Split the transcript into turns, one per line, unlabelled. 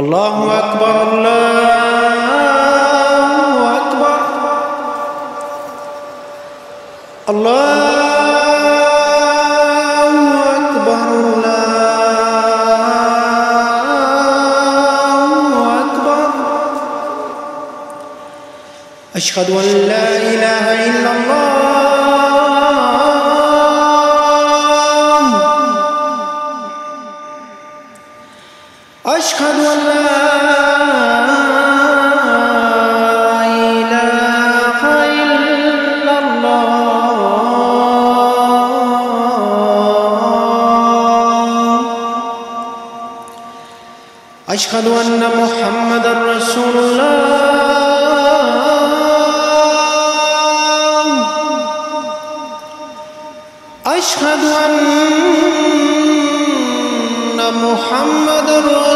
الله أكبر الله أكبر. الله أشهد أن لا إله أشهد أن لا إله إلا الله. أشهد أن محمدا رسول الله. أشهد أن محمدا رسول